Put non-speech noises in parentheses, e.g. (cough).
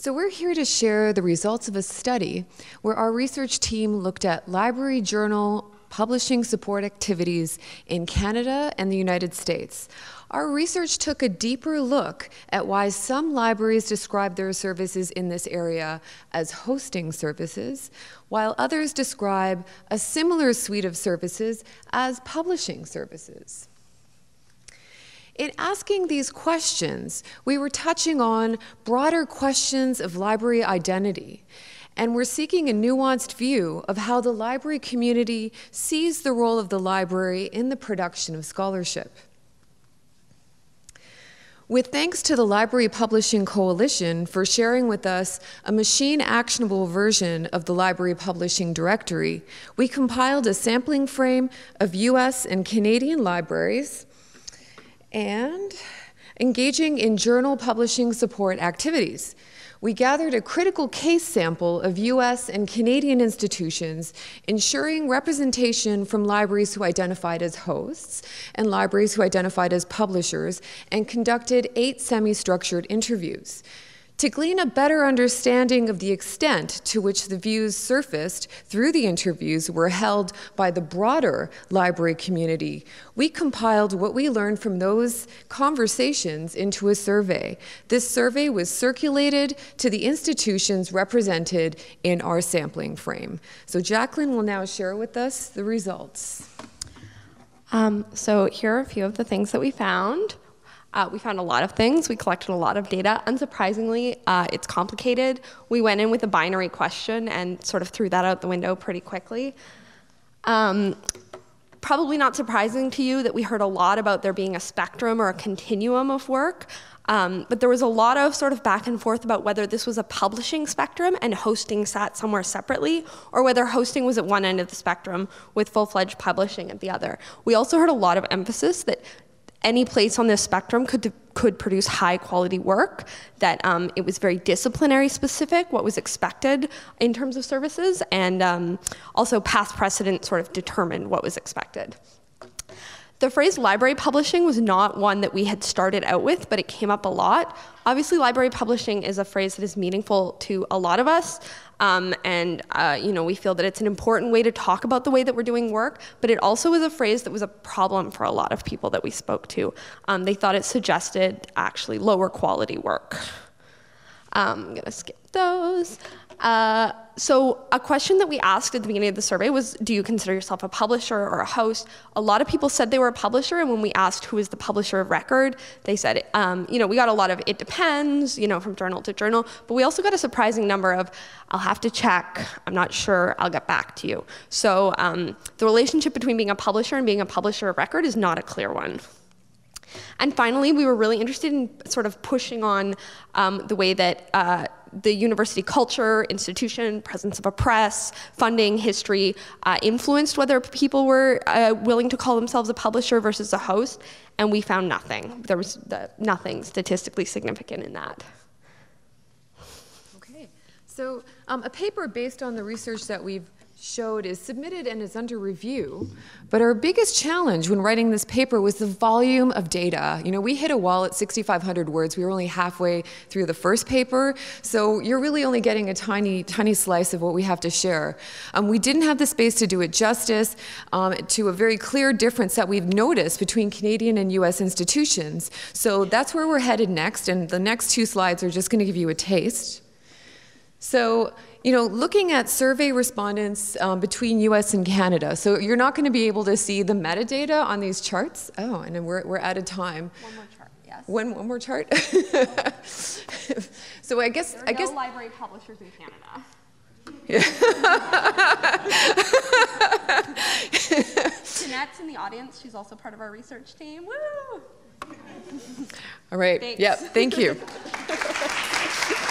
So, we're here to share the results of a study where our research team looked at library journal publishing support activities in Canada and the United States. Our research took a deeper look at why some libraries describe their services in this area as hosting services, while others describe a similar suite of services as publishing services. In asking these questions, we were touching on broader questions of library identity, and we're seeking a nuanced view of how the library community sees the role of the library in the production of scholarship. With thanks to the Library Publishing Coalition for sharing with us a machine actionable version of the Library Publishing Directory, we compiled a sampling frame of US and Canadian libraries and engaging in journal publishing support activities we gathered a critical case sample of US and Canadian institutions, ensuring representation from libraries who identified as hosts and libraries who identified as publishers, and conducted eight semi structured interviews. To glean a better understanding of the extent to which the views surfaced through the interviews were held by the broader library community, we compiled what we learned from those conversations into a survey. This survey was circulated to the institutions represented in our sampling frame. So Jacqueline will now share with us the results. Um, so here are a few of the things that we found. Uh, we found a lot of things. We collected a lot of data. Unsurprisingly, uh, it's complicated. We went in with a binary question and sort of threw that out the window pretty quickly. Um, probably not surprising to you that we heard a lot about there being a spectrum or a continuum of work. Um, but there was a lot of sort of back and forth about whether this was a publishing spectrum and hosting sat somewhere separately, or whether hosting was at one end of the spectrum with full fledged publishing at the other. We also heard a lot of emphasis that any place on this spectrum could could produce high quality work. That um, it was very disciplinary specific, what was expected in terms of services, and um, also past precedent sort of determined what was expected. The phrase library publishing was not one that we had started out with, but it came up a lot. Obviously, library publishing is a phrase that is meaningful to a lot of us. Um, and uh, you know, we feel that it's an important way to talk about the way that we're doing work, but it also was a phrase that was a problem for a lot of people that we spoke to. Um, they thought it suggested actually lower quality work. Um, I'm gonna skip those. Uh, so a question that we asked at the beginning of the survey was, do you consider yourself a publisher or a host? A lot of people said they were a publisher, and when we asked who is the publisher of record, they said, um, you know, we got a lot of it depends, you know, from journal to journal, but we also got a surprising number of, I'll have to check, I'm not sure, I'll get back to you. So um, the relationship between being a publisher and being a publisher of record is not a clear one. And finally, we were really interested in sort of pushing on um, the way that uh, the university culture, institution, presence of a press, funding, history uh, influenced whether people were uh, willing to call themselves a publisher versus a host, and we found nothing. There was the, nothing statistically significant in that. Okay, so um, a paper based on the research that we've showed is submitted and is under review. But our biggest challenge when writing this paper was the volume of data. You know, we hit a wall at 6,500 words. We were only halfway through the first paper, so you're really only getting a tiny, tiny slice of what we have to share. Um, we didn't have the space to do it justice um, to a very clear difference that we've noticed between Canadian and U.S. institutions. So that's where we're headed next, and the next two slides are just going to give you a taste. So you know, looking at survey respondents um, between US and Canada, so you're not going to be able to see the metadata on these charts. Oh, and we're, we're out of time. One more chart, yes. One, one more chart? (laughs) so I guess... There are I no guess, library publishers in Canada. Yeah. (laughs) Jeanette's in the audience. She's also part of our research team. Woo! All right. Thanks. Yep. Thank you. (laughs)